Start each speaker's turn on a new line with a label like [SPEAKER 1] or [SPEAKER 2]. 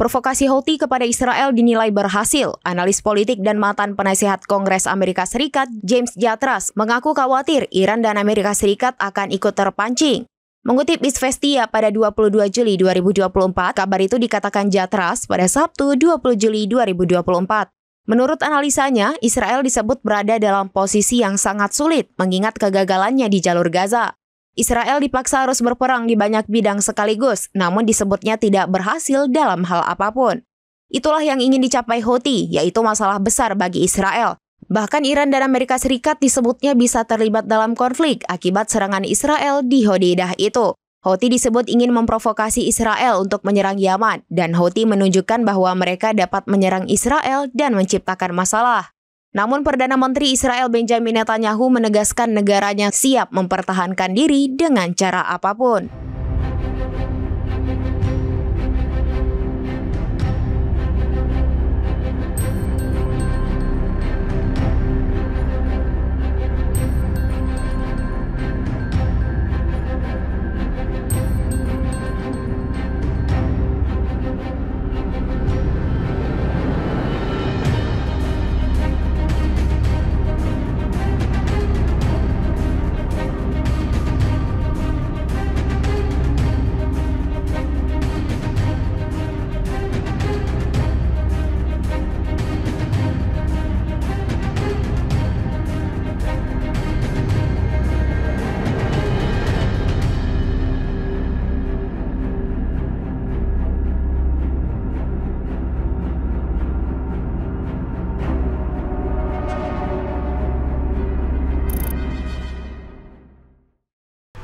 [SPEAKER 1] Provokasi Houthi kepada Israel dinilai berhasil. Analis politik dan mantan penasehat Kongres Amerika Serikat, James Jatras, mengaku khawatir Iran dan Amerika Serikat akan ikut terpancing. Mengutip Isvestia pada 22 Juli 2024, kabar itu dikatakan Jatras pada Sabtu 20 Juli 2024. Menurut analisanya, Israel disebut berada dalam posisi yang sangat sulit mengingat kegagalannya di jalur Gaza. Israel dipaksa harus berperang di banyak bidang sekaligus, namun disebutnya tidak berhasil dalam hal apa pun. Itulah yang ingin dicapai Houthi, yaitu masalah besar bagi Israel. Bahkan Iran dan Amerika Serikat disebutnya bisa terlibat dalam konflik akibat serangan Israel di Hodeidah itu. Houthi disebut ingin memprovokasi Israel untuk menyerang Yaman, dan Houthi menunjukkan bahwa mereka dapat menyerang Israel dan menciptakan masalah. Namun Perdana Menteri Israel Benjamin Netanyahu menegaskan negaranya siap mempertahankan diri dengan cara apa pun.